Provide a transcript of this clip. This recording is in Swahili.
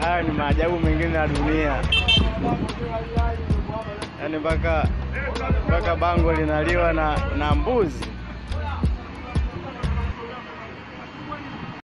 haya ni maajabu mengine ya dunia, yaani mpaka mpaka bango linaliwa na, na mbuzi.